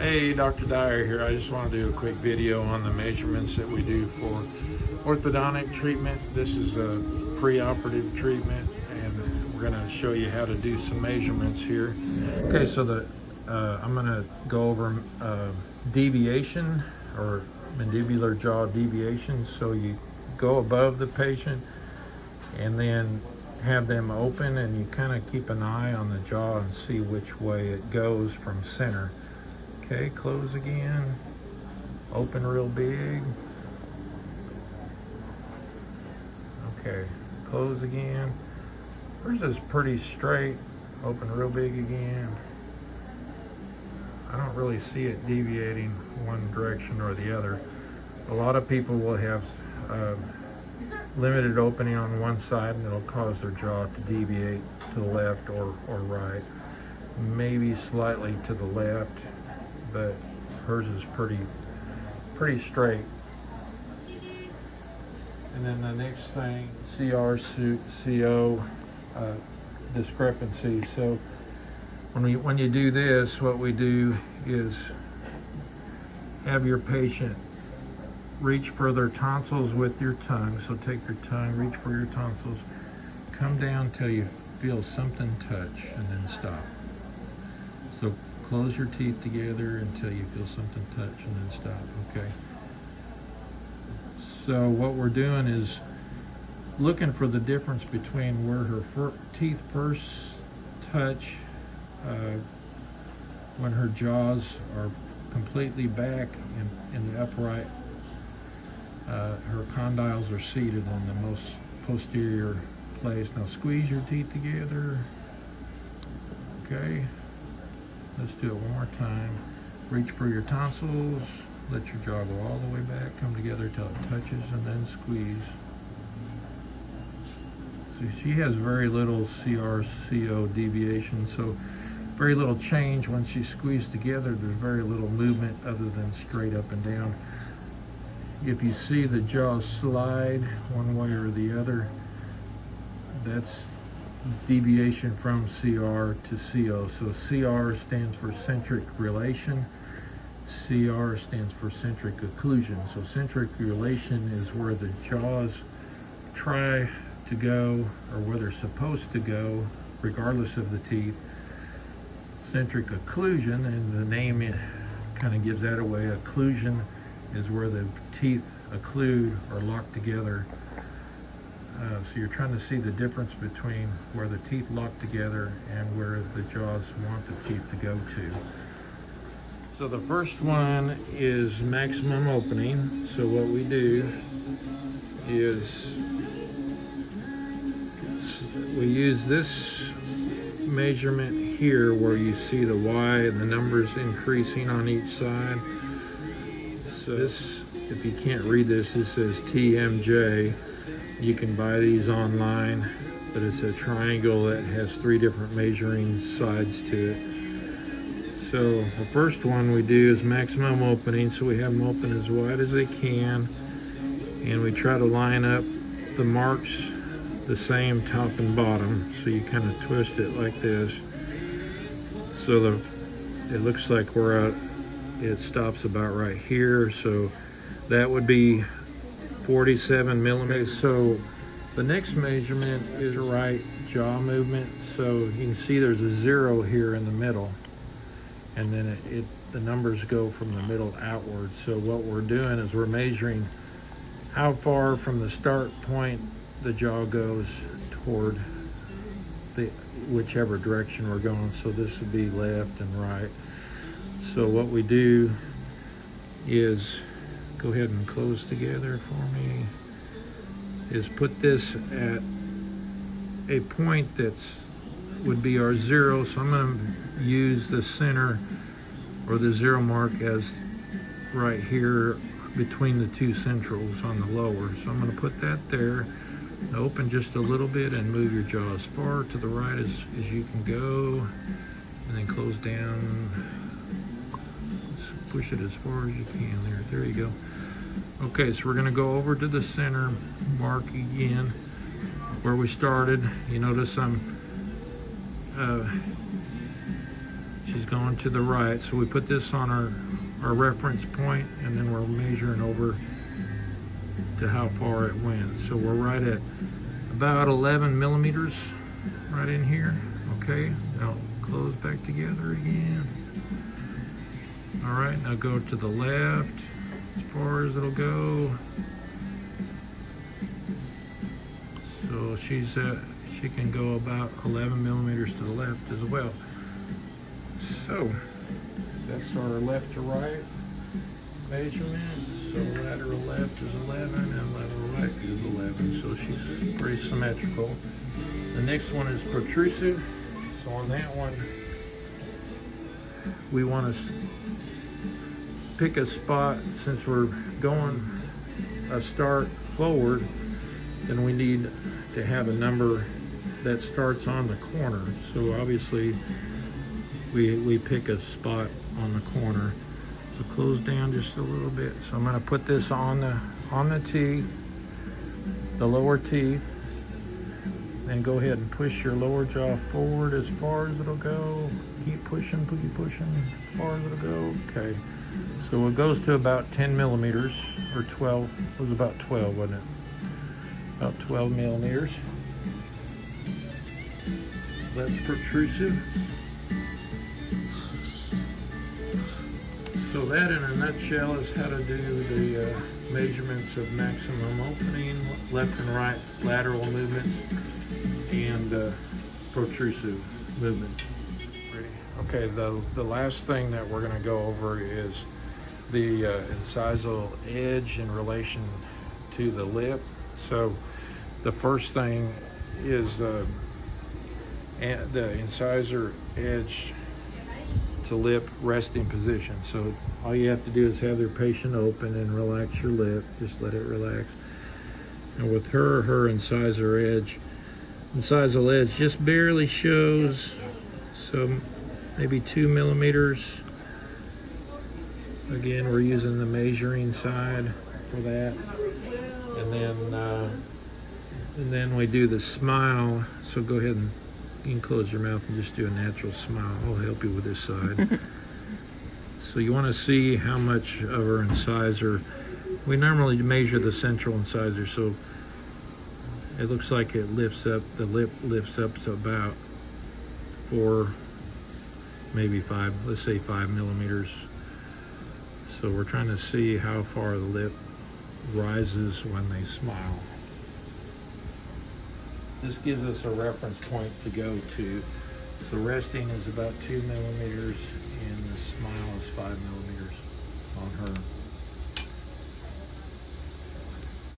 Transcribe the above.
Hey, Dr. Dyer here. I just want to do a quick video on the measurements that we do for orthodontic treatment. This is a pre-operative treatment and we're going to show you how to do some measurements here. Okay, so the uh, I'm going to go over uh, deviation or mandibular jaw deviation. So you go above the patient and then have them open and you kind of keep an eye on the jaw and see which way it goes from center. Okay, close again. Open real big. Okay, close again. Yours is pretty straight. Open real big again. I don't really see it deviating one direction or the other. A lot of people will have uh, limited opening on one side and it'll cause their jaw to deviate to the left or, or right. Maybe slightly to the left, but hers is pretty, pretty straight. And then the next thing, CR, CO uh, discrepancy. So when, we, when you do this, what we do is have your patient reach for their tonsils with your tongue. So take your tongue, reach for your tonsils, come down till you feel something touch and then stop. Close your teeth together until you feel something touch and then stop, okay? So what we're doing is looking for the difference between where her fir teeth first touch uh, when her jaws are completely back in, in the upright. Uh, her condyles are seated in the most posterior place. Now squeeze your teeth together. Okay. Let's do it one more time. Reach for your tonsils. Let your jaw go all the way back. Come together till it touches and then squeeze. See, she has very little CRCO deviation, so very little change when she's squeezed together. There's very little movement other than straight up and down. If you see the jaw slide one way or the other, that's deviation from CR to CO. So CR stands for centric relation. CR stands for centric occlusion. So centric relation is where the jaws try to go or where they're supposed to go regardless of the teeth centric occlusion, and the name kind of gives that away. Occlusion is where the teeth occlude or lock together. Uh, so you're trying to see the difference between where the teeth lock together and where the jaws want the teeth to go to. So the first one is maximum opening. So what we do is we use this measurement here where you see the Y and the numbers increasing on each side. So this, if you can't read this, this says TMJ. You can buy these online, but it's a triangle that has three different measuring sides to it. So the first one we do is maximum opening, so we have them open as wide as they can, and we try to line up the marks the same top and bottom, so you kind of twist it like this. So the it looks like we're at, it stops about right here. So that would be 47 millimeters. So the next measurement is right jaw movement. So you can see there's a zero here in the middle. And then it, it the numbers go from the middle outward. So what we're doing is we're measuring how far from the start point the jaw goes toward the whichever direction we're going. So this would be left and right. So what we do is go ahead and close together for me is put this at a point that's would be our zero. So I'm going to use the center or the zero mark as right here between the two centrals on the lower. So I'm going to put that there open just a little bit and move your jaw as far to the right as, as you can go and then close down push it as far as you can there there you go okay so we're going to go over to the center mark again where we started you notice I'm uh, She's going to the right. So we put this on our, our reference point and then we're measuring over to how far it went. So we're right at about 11 millimeters right in here. Okay, now close back together again. All right, now go to the left as far as it'll go. So she's at, she can go about 11 millimeters to the left as well. So that's our left to right measurement. So lateral left is 11 and lateral right is 11. So she's pretty symmetrical. The next one is protrusive. So on that one, we want to pick a spot since we're going a start forward, then we need to have a number that starts on the corner. So obviously we, we pick a spot on the corner. So close down just a little bit. So I'm gonna put this on the on the T, the lower T. Then go ahead and push your lower jaw forward as far as it'll go. Keep pushing, keep pushing as far as it'll go. Okay. So it goes to about 10 millimeters or 12. It was about 12, wasn't it? About 12 millimeters. That's protrusive. So that in a nutshell is how to do the uh, measurements of maximum opening, left and right lateral movements, and uh, protrusive movement. Okay, the, the last thing that we're going to go over is the uh, incisal edge in relation to the lip. So the first thing is uh, the incisor edge to lip resting position. So all you have to do is have your patient open and relax your lip. Just let it relax. And with her, her incisor edge, incisal edge just barely shows. So maybe two millimeters. Again, we're using the measuring side for that. And then, uh, and then we do the smile. So go ahead and you can close your mouth and just do a natural smile. I'll help you with this side. so you want to see how much of our incisor. We normally measure the central incisor, so it looks like it lifts up. The lip lifts up to about four, maybe five. Let's say five millimeters. So we're trying to see how far the lip rises when they smile. This gives us a reference point to go to. So resting is about two millimeters and the smile is five millimeters on her.